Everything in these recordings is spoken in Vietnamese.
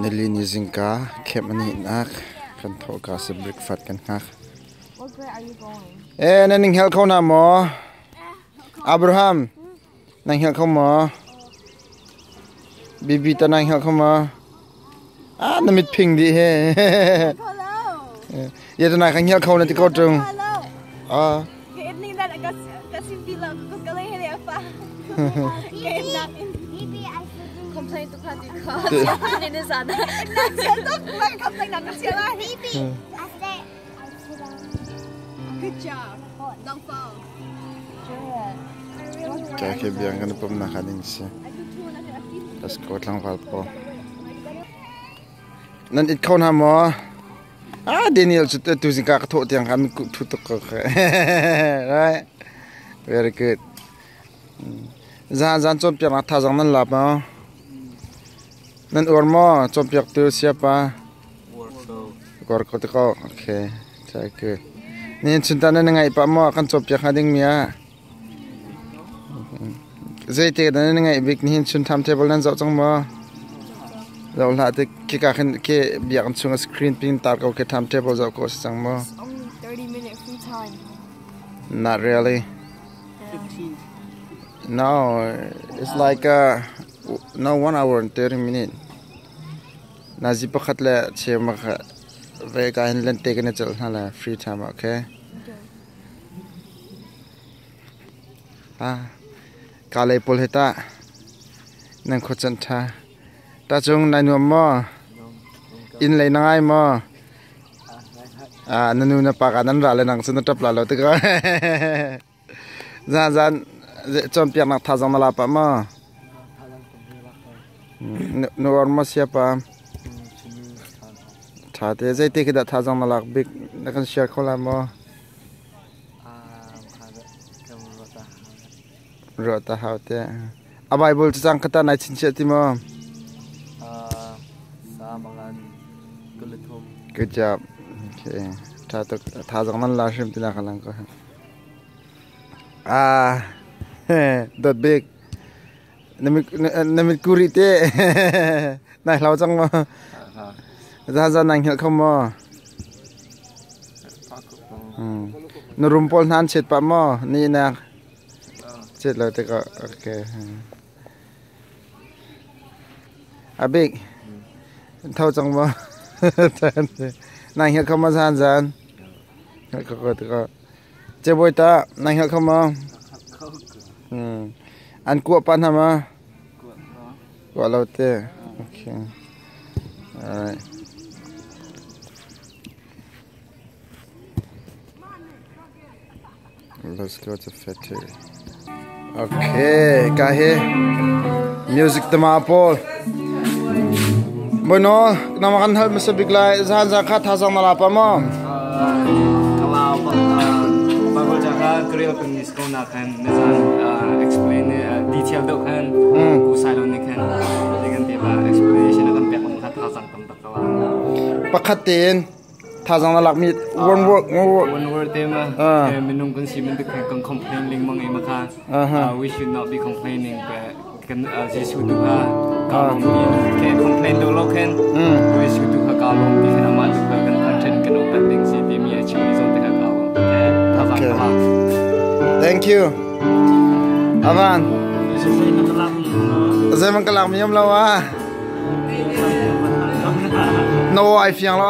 nili ni zingka khep ani nak kan tho ka se breakfast kan ngak What grade are you going? eh naning hel khona mo abraham nang hel khoma bibi ta nang hel khoma ah namit phing di he Hello. ye ta nang hel khona ti ko Hello. ah là cái cái xin đi làm cái cái này là fa. I should Complain to Patty cause it is other. Nặng chết lắm. Lại complain nặng chết lắm. maybe after. Good job. Don't fall. ka ke biang kan pom na khaning se tas ko tlang fal po nan it khona mo ah daniel chu tu zingka ka tho tiang kan ku thu to ko right very good za zan chom pyak na tha jang nan la pa. Nan or mo chom pyak tu sia pa gor ko te ko okay very good nin chunta na ngai pa mo kan chom pyak hading mia zai te da na ngai bik ni hin chun tham table nan zau chang mo zau la te ki ka khen ke biak chung screen pin tar ko ke tham table zau ko chang mo Only 30 minute free time. not really. No it's like uh no one hour and 30 minutes. Na zi pakhat le che ma kha ve ka hin len te ke chal na la free time okay? Ah ka le pol heta nang kho chan tha. Ta chung nai nu mo in le na ai mo. À nanu na pa ka nan ra le nang sun tap la lo te ka za za chom pia na tha jang na la pa नोरमा सियापा थाते जै ते किदा था जंग लाग बिग नखन शेयर खोला म रोता हावते अबाय बोल चांग खता नाइ छिन सेति म सामंगन कुलथुम गजाब ओके था तो था जंग मन लाशिम तिला खलांग को आ द बिग namik namik kuri te nai lau chang ma za za nang hel khom ma nu rumpol nan chet pa ma ni na chet lo te ko okay abik thau chang ma nang hel khom ma san san ko ko te ko che boy ta nang hel khom ma 嗯。An kuat pan ma ah? Kuat laut. Kuat ya. Alright. Let's go to factory. Okay, kahe. Music temapol. Bueno, namakan hal masa bigla zahan zakat hasang malapa mo. Ah, kalau ah, bagul jaga grill pengis nakan detail dok kan ku salon ni kan dengan tiba explanation akan pihak mengkat hasang tam takala pakhatin thazang na lakmi one work one work one word tema Ah. minung kan si mentuk kan complain ling mang ai maka Aha. we should not be complaining but kan ji should do ha kalong bi ke complain do lo kan we should do ha kalong bi kan amal do kan content kan open ding si tim ya chumi zon te ha hasang Okay. kala thank you. Avan zai man kalak mi yam lawa no ai fiang la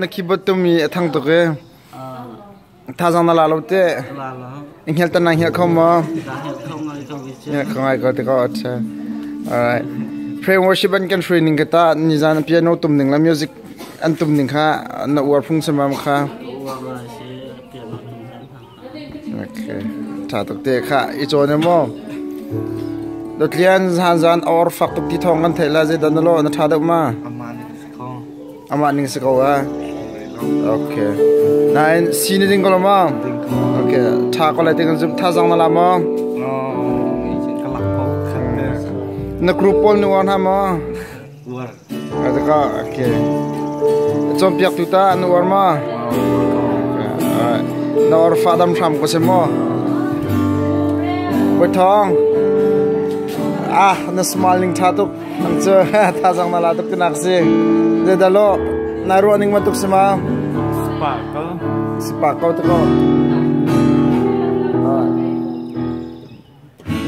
na ki bot mi thang to ke tha jang na la lo te in hel tan na hel khom ma ya khong ai ko te ko acha alright pray worship and can training ka ta ni jan piano tum ning la music an tum ning kha na war phung sama ma kha okay ta to te kha i cho ne mo lian zan zan or fak tuk ti thong kan thela je dan lo na tha da ma? Aman ko ama ning se ko wa okay nine sin ding ko ma. Okay tha ko la ting zum tha jang na la ma? No isin kalak na group pol ni wan ha ma? War a da ka okay chom piak tu ta nu war ma? Na or fa dam tham ko se mo? Thong ah na smalning thatuk ang chu thajang na latuk tinaksi de dalo naru aning matuk sima ma. spakal to ko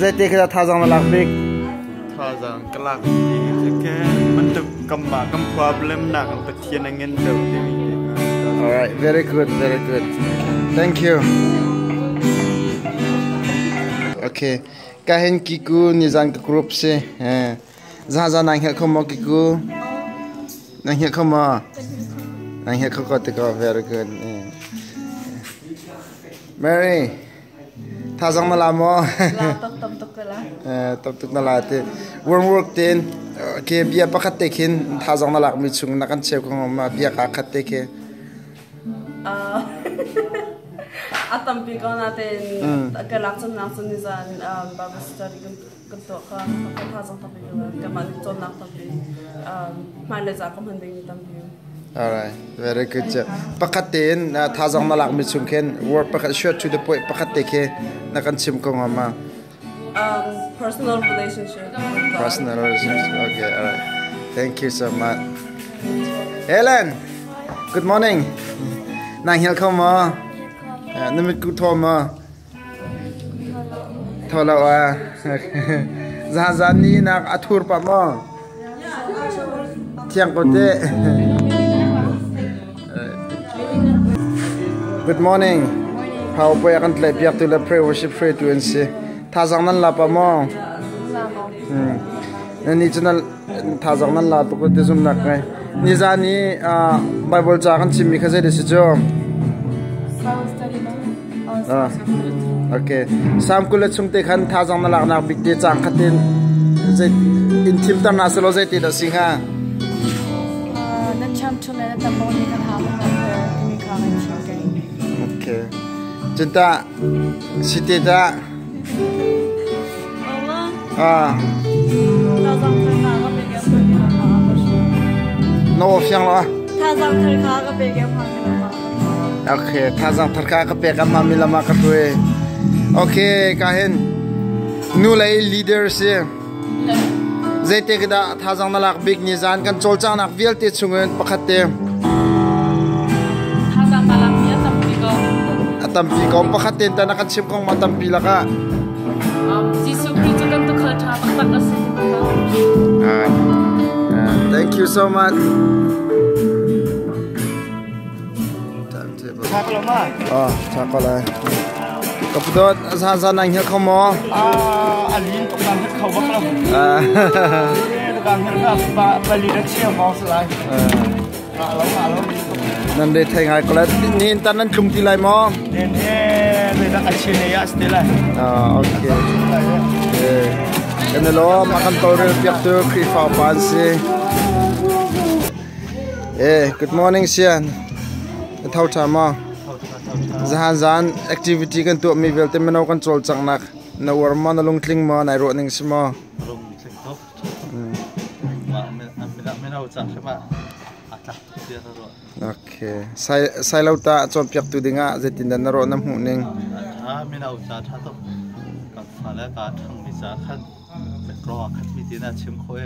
zai te kha thajang na lakbik all right very good very good. Thank you. Okay. Kahen kiku nizan ka group se za za nang hel khomo kiku. Nang hel khomo nang hel khoko te ko very good. Mary thazang na lamo La tok tok tok la. Tok tok na late work work ten ke bia pakat te khin thazang na lak mi chung na kan cheu ko ma bia ka khat te ke at ang natin mm. ka tabi tabi ni tabi Alright, very good job. Pakatin na tazang malak mi work pakat short to the point pakatte ke na ko. Um personal relationship. Personal relationship. Okay, alright. Thank you so much. Helen. Good morning. Nang hil ko mo. นั่นมันกูทอมาทอลาวะซาซานีนักอทูร์ปะมอเที่ยงกเต Good morning พาวไปกันเลยเปียกตัวละเพรวชิเพรตัวนี้สิท่าจังนั่นละปะมอนั่นนี่จะนั่นท่าจังนั่นละปกติซุมนักไงนี่จานี้อ่าไบเบิลจากันชิมีข้าเจดิสิจอม Ah. Okay. Sam kula chung te khan tha jang na lak nak big te chang khatin je in thim tam na se lo je ti da sing ha. Nan cham chu na tam mo ni kan ha mo na ni ka chi kai. Okay. Cinta siti ta ta ni ma ba shu. no fyang lo. Ta zang thar ka ga be ga pa Oke, tazang terka ke kan mami lama ketue. Oke, kahen. Nulai leader sih. Zete kita tazang nalak big nizan kan colca nak viel te sungun pakate. Tazang nalak ya tampi kau. Tampi kau pakate um, tanah kan sip kong matampi laka. Sisu kritu kan tu kerja tak tak asyik. Thank you so much. Thak lama. Oh, chocolate. Kapudot, asa nang hiya komo. Ah, alin tukang het kau baklam. Ah, Tukang het kau ba bali dak sia mau selai. Ah, lama lama. nan de thai ngai kolat ni tan nan klum ti lai mo. Nen eh, le dak achi ne ya stela. Ah, okay. Eh, kan lo makan tore piak tu kri fa pan si. Eh, good morning sian. Thau cha mo. Zahan zan activity kan tu mi vel te meno kan chol chang nak. Na war mo na lung tling mo na ro ning. Ma na tu. Okay. Sai sai lau ta chom piak tu dinga zetin dan ro nam hu ning. Ah, me na ucak tha to. Ka fala ka thang mi sa khat. Me kro khat mi tina chim khoe.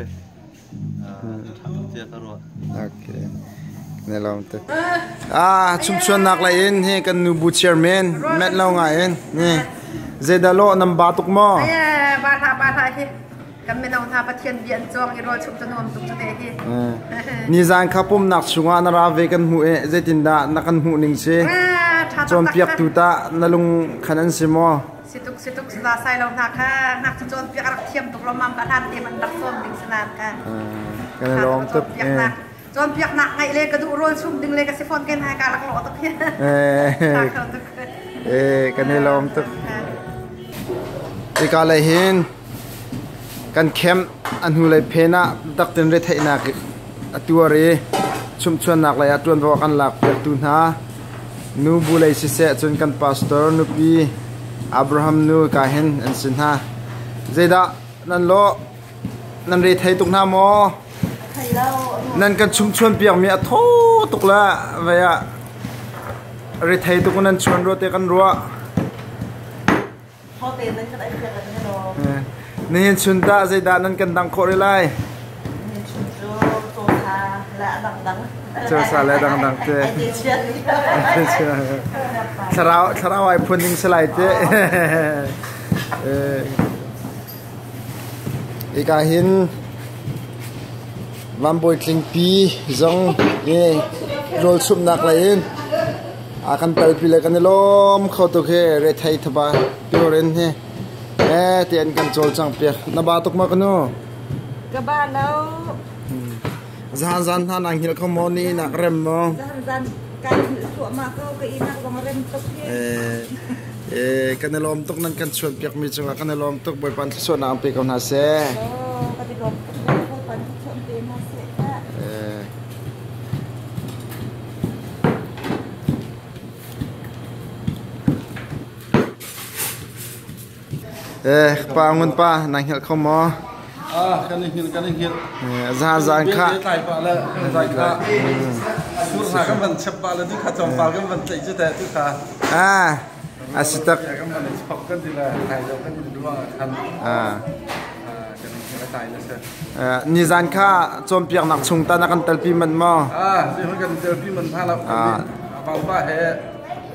Ah, thang dia tu ne lo te a ah, chung chuan nak la in he kan nu bu chairman met lo nga in ne zeda lo nam ba tuk mo. Ya ba tha ba tha hi. Kan me nong tha pa thian bian chong i ro chung chuan nom tuk te hi. Eh. Ni zang khapum nak chunga na ra ve kan hu e zetin da na kan hu ning se ah, chom piak tu ta nalung khanan se mo. Situk situk sa sai lo na kha. Nak chom piak rak thiam tuk lo mam ka than te man dak som ding sanan ka. Eh, kan e lo tuk piak eh. จนเปียกหนักไงเลยกระดูกโรยชุ่มดึงเลยกระสิฟอนเกนหายการลักหล่อตกเพี้ย Eh. เขาตก Eh, kan lom tup. Ika lai hin kan kem an hu lai phena dak ten re thai na ki atua re chum chuan nak lai atuan bo kan lak per tu na nu bu lai si se chun kan pastor nu pi abraham nu ka hen an sin ha zeda nan lo nan re thai tuk na mo nan kan chum chuan piak mi a tho tuk la va ya re thai tuk nan chuan ro te kan ro พอเตนนั้นก็ได้เพียงกันแน่นอน นี่เห็นชุนตาใจดานั้นกันดังโคเรไล là đằng đằng เจอสาเล นั่นกันชุมชนเปียกมีอโทตุกละเวียรไทยตุกนั่นชวนรัวเตกันรัวพ่อเตนั้นก็ได้เพื่อนกันแน่นอนนี่ชุนตาใจดานั่นกันดังโคเรไลเจ้าสาและดังดังเจ้ชราวชราวไอพุนยิงสลายเจ้อีกาหิน vamboi tling pi zong ye rol sup nak la in. À, A kan tal pi la kan lom kho to khe re thai thaba pioren he e tian kan chol chang pe na ba tok ma kanu ka ba no zan zan han ang hil khomo ni nak rem mo zan zan kan su ma ko ke inak bang rem tok he e kan lom tok nan kan chuan pek mi chunga kan lom tok boi pan chuan ang pe kan ha se eh pa ngun pa na hel kho mo À, cái này hel kan ni hel za za kha. tai pa la hmm. hmm. à, à, à. za kha. Sur sa kan này chep pa la tu kha chom pa kan ban tai chu ta tu kha ah asitak kan ban chop kan ti la tai lo kan ni duang kan ah ni zan kha chom piak nak chung ta na kan talpi man mo ah si kan talpi man tha la ah ba ba he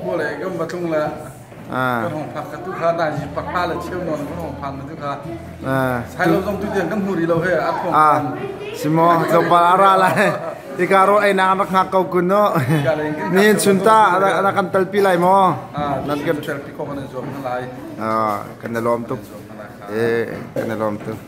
ko le kan ba chung la ก็หองพักทุกข้าได้จิปักผ้าเลยเชื่อมนอนก็หองพันทุกข้าใช้เราต้องตุเดียนกันหูดีเราเห้อัดห้องพันสิมอจบปาราละอีการถไอ้นางรักหักเขากุนเนาะนี่ชุนตาอะไรกันตลปีไรมอนั่นก็ตลปีเขาคนในจอมอะไรอ่ากันเดลอมตุกเอ๊ะกันเดลอมตุก